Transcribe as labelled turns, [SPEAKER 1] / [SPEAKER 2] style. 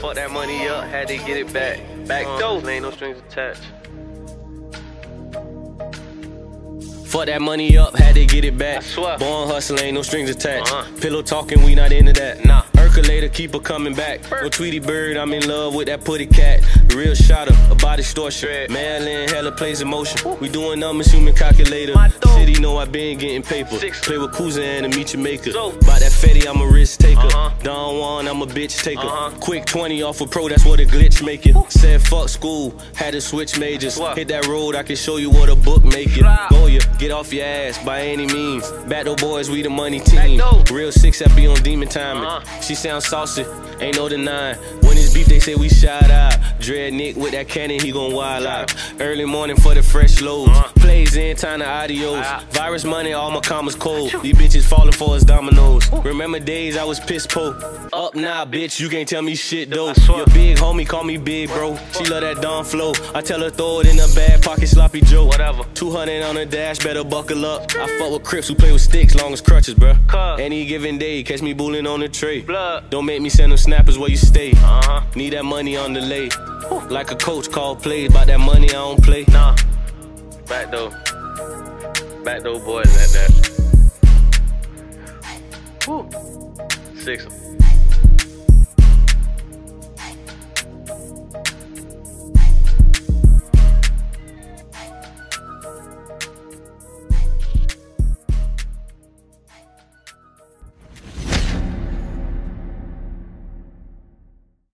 [SPEAKER 1] Fuck that money up, had to get it back. Back uh, door, ain't no strings attached. Fuck that money up, had to get it back. I swear. Born hustling, ain't no strings attached. Uh-huh. Pillow talking, we not into that. Nah. Percolator, keep her coming back. No Tweety Bird, I'm in love with that putty cat. Real shotter, a body distortion. Marilyn hella plays emotion. We doing numbers, human calculator. City know I been getting paper. Play with Kuzan and meet your maker. By that Fetty, I'm a risk taker. Uh-huh. Don Juan, I'm a bitch taker. Uh-huh. Quick 20 off a pro, that's what a glitch make it. Said fuck school, had to switch majors. Hit that road, I can show you what a book make it. Goya, get off your ass by any means. Battle boys, we the money team. Real six, I be on demon timing. Uh-huh. She sounds saucy, ain't no denying. When it's beef, they say we shot out. Dread Nick with that cannon, he gon' wild out. Early morning for the fresh loads. Plays in, time to adios. Virus money, all my commas cold. These bitches falling for us dominoes. Remember days I was piss po. Up now, bitch, you can't tell me shit though. Your big homie call me big, bro. She love that Don flow. I tell her throw it in the bag, pocket sloppy Joe. Whatever. 200 on the dash, better buckle up. I fuck with Crips who play with sticks, long as crutches, bro. Any given day, catch me bullying on the tray. Don't make me send them snappers where you stay. Uh-huh. Need that money on the lay. Like a coach called play, about that money I don't play. Nah. Back door. Back door boys like that. Woo. Six.